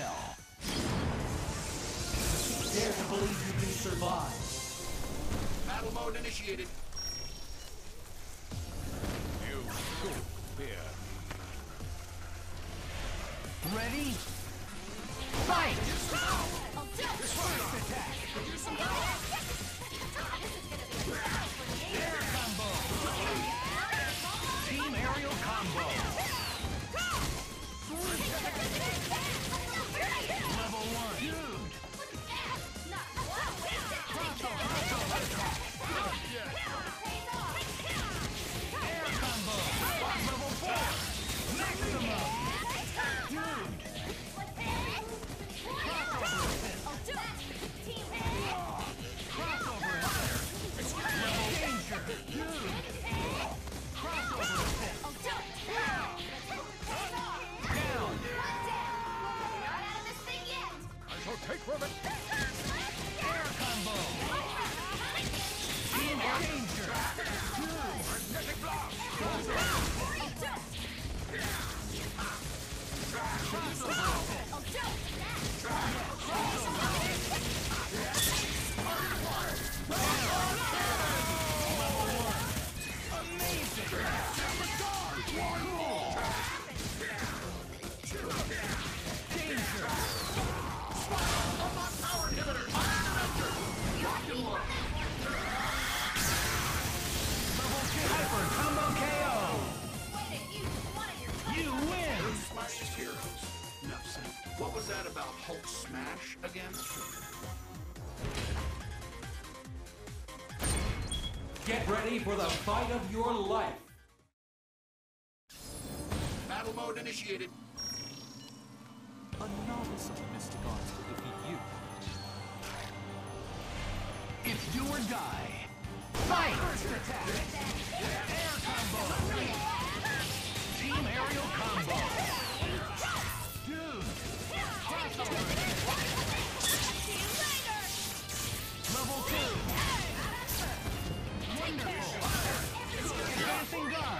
fell. Dare to believe you can survive. Battle mode initiated. You should fear. Ready? Fight! Air Get ready for the fight of your life! Battle mode initiated. A novice of the Mystic Arts will defeat you. It's do or die. Fight! First attack! Air combo! Team aerial combo! Dude! Crossover! Level 2! Dancing God!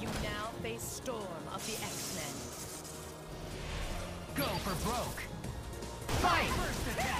You now face Storm of the X-Men. Go for broke! Fight!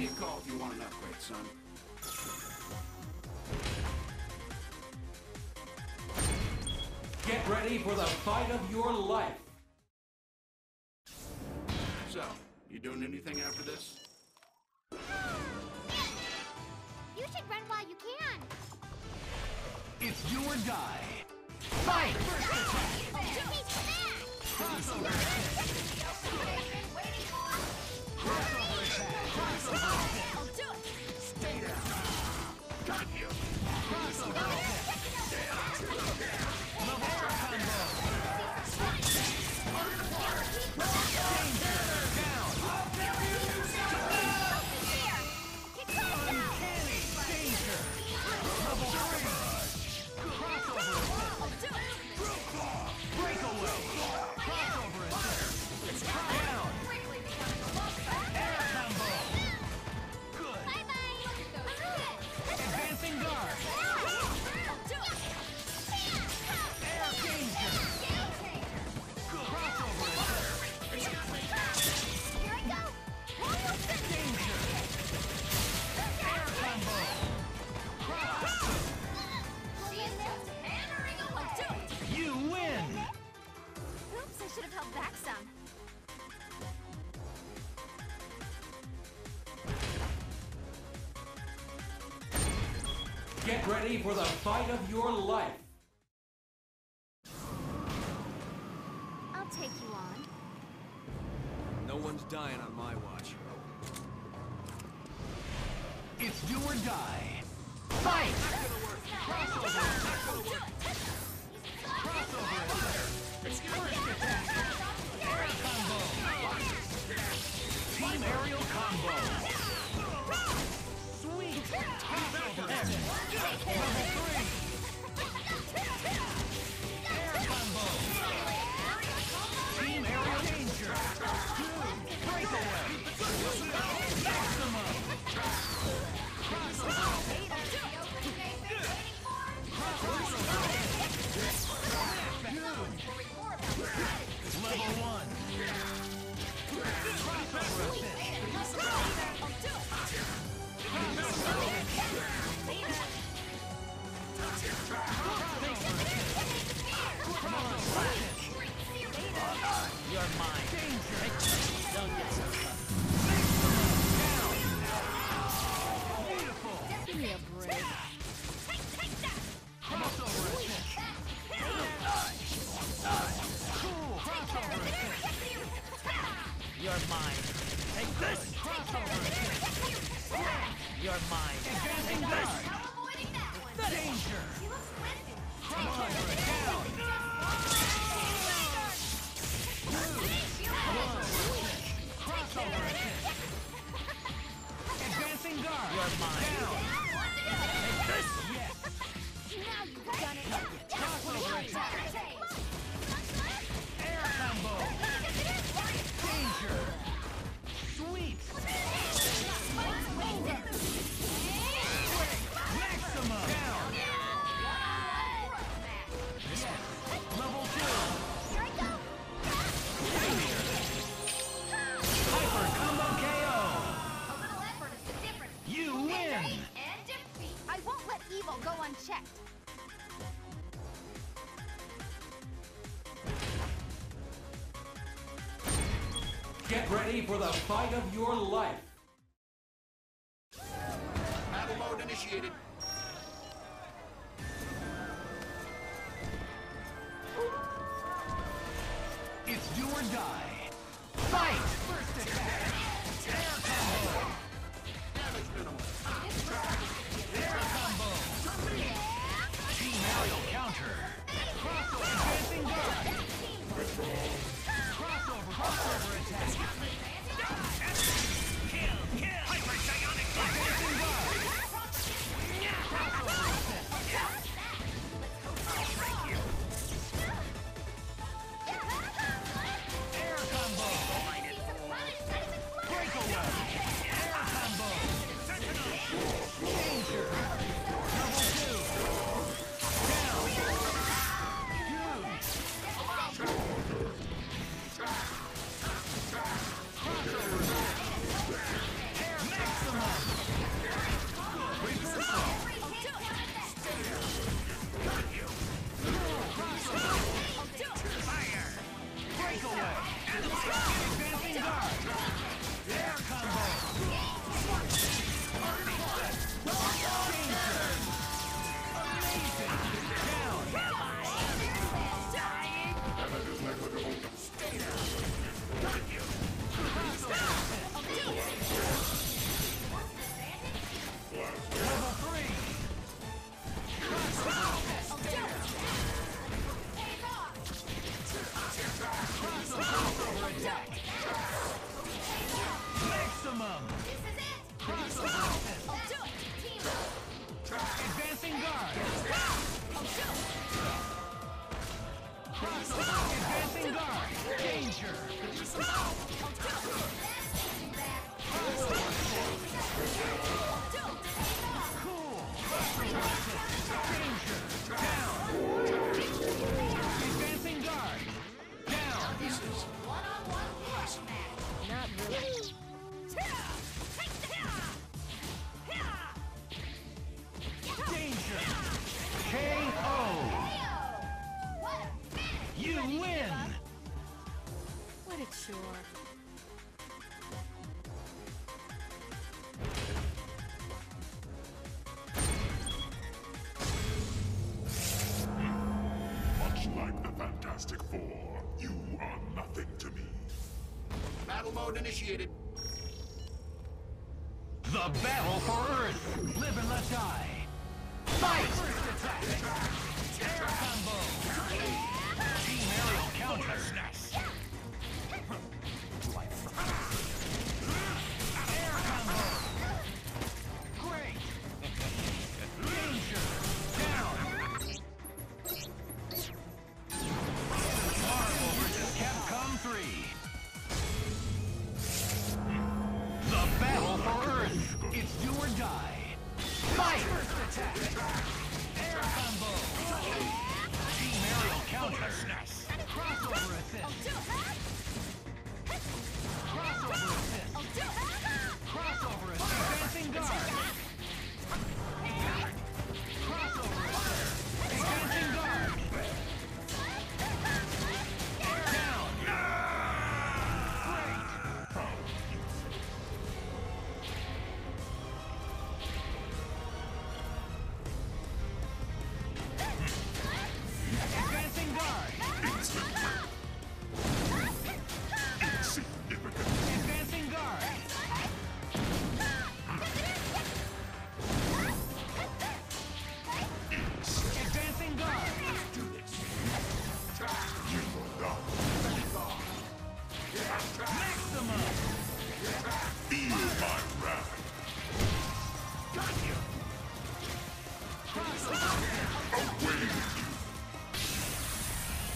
me a call if you want an upgrade, son. Get ready for the fight of your life. So, you doing anything after this? You should run while you can. It's do or die. Fight! Crossover Waiting for? I'll Super Robo. Ready for the fight of your life. I'll take you on. No one's dying on my watch. It's do or die. Fight! Crossover! Crossover! Excursion! Team aerial combo. Sweet. Crossover. Level three. You're mine. Advancing guard. Danger. Come on, we're down. Crossover assist. Advancing guard. You're mine. Down. Take this. Yes. Now you've done it. Crossover attack. Get ready for the fight of your life. Battle mode initiated. I'm the Fantastic Four. You are nothing to me. Battle mode initiated. The battle for Earth! Live and let die! Fight! First attack! Air combo! Team aerial counter!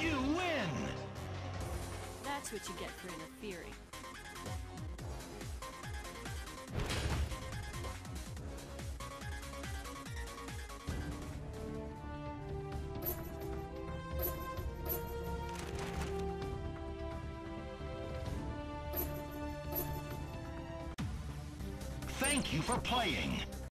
You win! That's what you get for interfering. Thank you for playing!